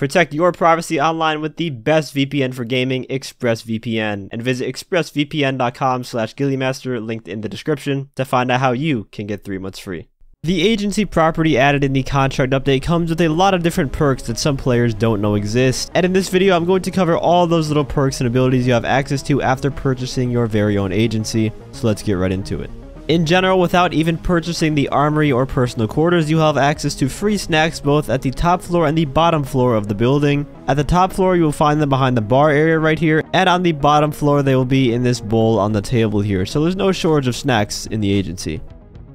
Protect your privacy online with the best VPN for gaming, ExpressVPN, and visit expressvpn.com slash ghilliemaster linked in the description to find out how you can get three months free. The agency property added in the contract update comes with a lot of different perks that some players don't know exist, and in this video I'm going to cover all those little perks and abilities you have access to after purchasing your very own agency, so let's get right into it. In general, without even purchasing the armory or personal quarters, you have access to free snacks both at the top floor and the bottom floor of the building. At the top floor, you will find them behind the bar area right here, and on the bottom floor, they will be in this bowl on the table here, so there's no shortage of snacks in the agency.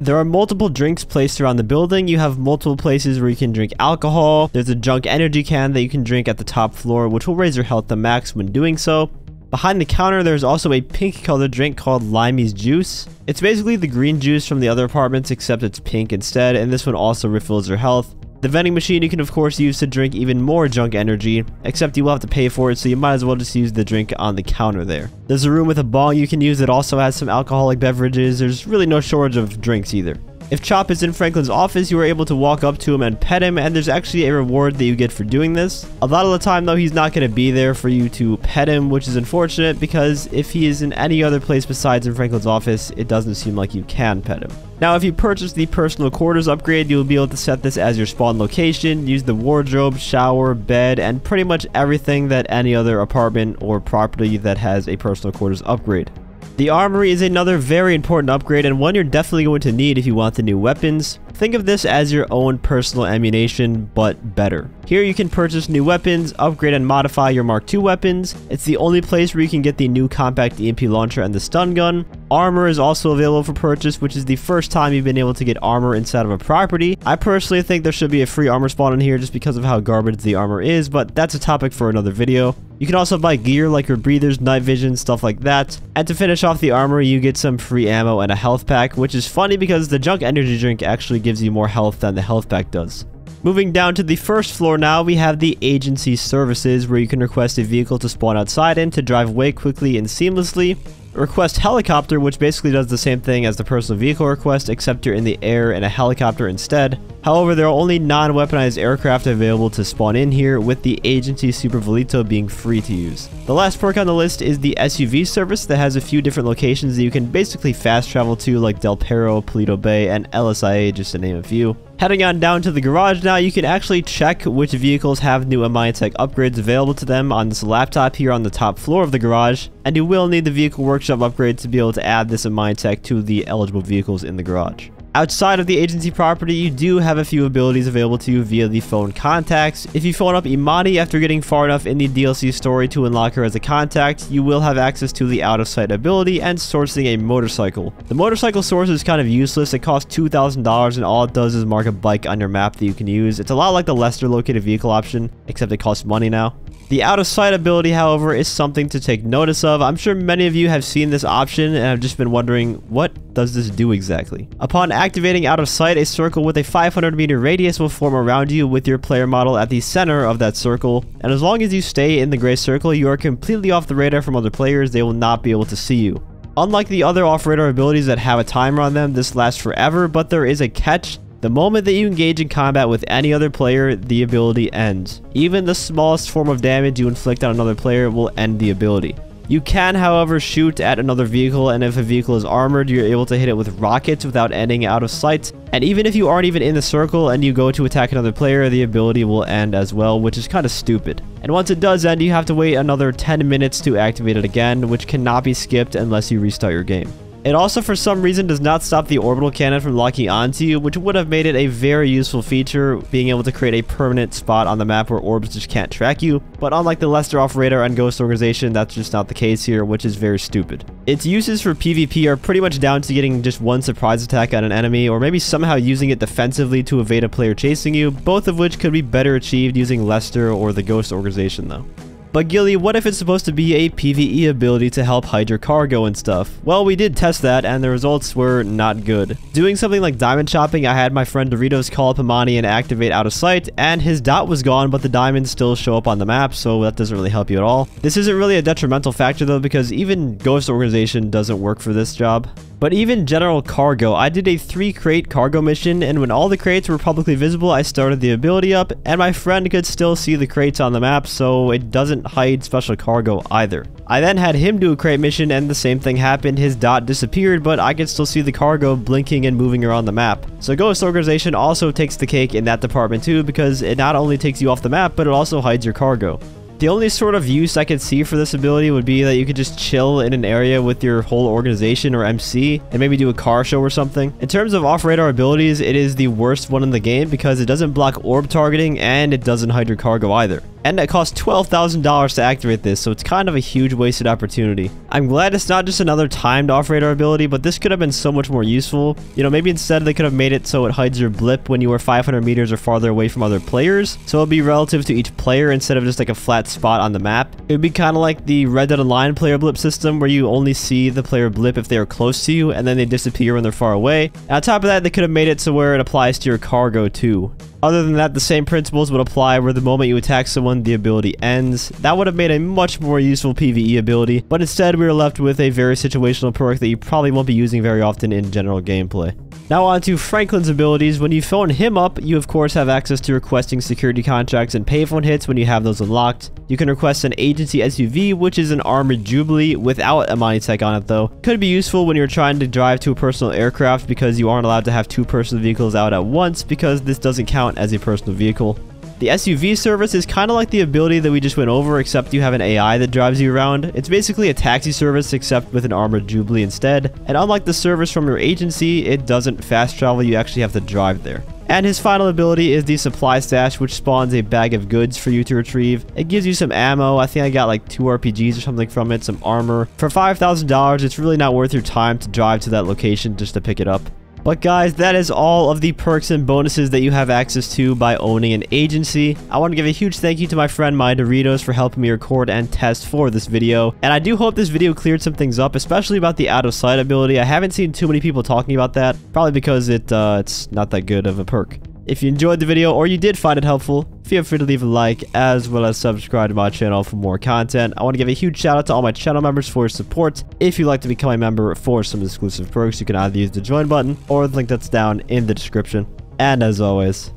There are multiple drinks placed around the building. You have multiple places where you can drink alcohol. There's a junk energy can that you can drink at the top floor, which will raise your health to max when doing so. Behind the counter, there's also a pink colored drink called Limey's Juice. It's basically the green juice from the other apartments, except it's pink instead, and this one also refills your health. The vending machine you can of course use to drink even more junk energy, except you will have to pay for it so you might as well just use the drink on the counter there. There's a room with a bong you can use that also has some alcoholic beverages, there's really no shortage of drinks either. If Chop is in Franklin's office, you are able to walk up to him and pet him, and there's actually a reward that you get for doing this. A lot of the time, though, he's not going to be there for you to pet him, which is unfortunate because if he is in any other place besides in Franklin's office, it doesn't seem like you can pet him. Now, if you purchase the personal quarters upgrade, you'll be able to set this as your spawn location, use the wardrobe, shower, bed, and pretty much everything that any other apartment or property that has a personal quarters upgrade. The armory is another very important upgrade and one you're definitely going to need if you want the new weapons. Think of this as your own personal ammunition, but better. Here you can purchase new weapons, upgrade and modify your Mark II weapons. It's the only place where you can get the new compact EMP launcher and the stun gun. Armor is also available for purchase, which is the first time you've been able to get armor inside of a property. I personally think there should be a free armor spawn in here just because of how garbage the armor is, but that's a topic for another video. You can also buy gear like your breathers, night vision, stuff like that. And to finish off the armor, you get some free ammo and a health pack, which is funny because the junk energy drink actually gives you more health than the health pack does. Moving down to the first floor now, we have the agency services where you can request a vehicle to spawn outside in to drive away quickly and seamlessly. Request helicopter, which basically does the same thing as the personal vehicle request, except you're in the air in a helicopter instead. However, there are only non-weaponized aircraft available to spawn in here, with the Agency SuperVolito being free to use. The last perk on the list is the SUV service that has a few different locations that you can basically fast travel to, like Del Perro, Paleto Bay, and LSIA, just to name a few. Heading on down to the garage now, you can actually check which vehicles have new Tech upgrades available to them on this laptop here on the top floor of the garage, and you will need the vehicle workshop upgrade to be able to add this Tech to the eligible vehicles in the garage. Outside of the agency property, you do have a few abilities available to you via the phone contacts. If you phone up Imani after getting far enough in the DLC story to unlock her as a contact, you will have access to the out of sight ability and sourcing a motorcycle. The motorcycle source is kind of useless. It costs $2,000 and all it does is mark a bike on your map that you can use. It's a lot like the Lester located vehicle option, except it costs money now. The out of sight ability, however, is something to take notice of. I'm sure many of you have seen this option and have just been wondering, what does this do exactly? Upon activating out of sight, a circle with a 500 meter radius will form around you with your player model at the center of that circle. And as long as you stay in the gray circle, you are completely off the radar from other players. They will not be able to see you. Unlike the other off-radar abilities that have a timer on them, this lasts forever, but there is a catch. The moment that you engage in combat with any other player, the ability ends. Even the smallest form of damage you inflict on another player will end the ability. You can, however, shoot at another vehicle, and if a vehicle is armored, you're able to hit it with rockets without ending out of sight. And even if you aren't even in the circle and you go to attack another player, the ability will end as well, which is kind of stupid. And once it does end, you have to wait another 10 minutes to activate it again, which cannot be skipped unless you restart your game. It also for some reason does not stop the orbital cannon from locking onto you, which would have made it a very useful feature, being able to create a permanent spot on the map where orbs just can't track you. But unlike the Lester off radar and Ghost organization, that's just not the case here, which is very stupid. Its uses for PvP are pretty much down to getting just one surprise attack on an enemy, or maybe somehow using it defensively to evade a player chasing you, both of which could be better achieved using Lester or the Ghost organization though. But Ghillie, what if it's supposed to be a PvE ability to help hide your cargo and stuff? Well, we did test that and the results were not good. Doing something like diamond chopping, I had my friend Doritos call up Imani and activate out of sight, and his dot was gone, but the diamonds still show up on the map, so that doesn't really help you at all. This isn't really a detrimental factor though, because even Ghost Organization doesn't work for this job. But even general cargo, I did a 3 crate cargo mission and when all the crates were publicly visible I started the ability up and my friend could still see the crates on the map so it doesn't hide special cargo either. I then had him do a crate mission and the same thing happened, his dot disappeared but I could still see the cargo blinking and moving around the map. So Ghost Organization also takes the cake in that department too because it not only takes you off the map but it also hides your cargo. The only sort of use I could see for this ability would be that you could just chill in an area with your whole organization or MC and maybe do a car show or something. In terms of off-radar abilities, it is the worst one in the game because it doesn't block orb targeting and it doesn't hide your cargo either and it costs $12,000 to activate this, so it's kind of a huge wasted opportunity. I'm glad it's not just another timed off-radar ability, but this could have been so much more useful. You know, maybe instead they could have made it so it hides your blip when you are 500 meters or farther away from other players, so it'll be relative to each player instead of just like a flat spot on the map. It would be kind of like the Red Dead Online player blip system, where you only see the player blip if they are close to you, and then they disappear when they're far away. And on top of that, they could have made it so where it applies to your cargo too. Other than that, the same principles would apply where the moment you attack someone, the ability ends. That would have made a much more useful PvE ability, but instead we are left with a very situational perk that you probably won't be using very often in general gameplay. Now on to Franklin's abilities. When you phone him up, you of course have access to requesting security contracts and payphone hits when you have those unlocked. You can request an agency SUV, which is an armored Jubilee without Imani Tech on it though. Could be useful when you're trying to drive to a personal aircraft because you aren't allowed to have two personal vehicles out at once because this doesn't count as a personal vehicle. The SUV service is kind of like the ability that we just went over, except you have an AI that drives you around. It's basically a taxi service, except with an armored Jubilee instead. And unlike the service from your agency, it doesn't fast travel, you actually have to drive there. And his final ability is the supply stash, which spawns a bag of goods for you to retrieve. It gives you some ammo. I think I got like two RPGs or something from it, some armor. For $5,000, it's really not worth your time to drive to that location just to pick it up. But guys, that is all of the perks and bonuses that you have access to by owning an agency. I want to give a huge thank you to my friend My Doritos for helping me record and test for this video. And I do hope this video cleared some things up, especially about the out of sight ability. I haven't seen too many people talking about that, probably because it uh, it's not that good of a perk. If you enjoyed the video or you did find it helpful, feel free to leave a like as well as subscribe to my channel for more content. I want to give a huge shout out to all my channel members for your support. If you'd like to become a member for some exclusive perks, you can either use the join button or the link that's down in the description. And as always,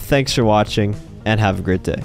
thanks for watching and have a great day.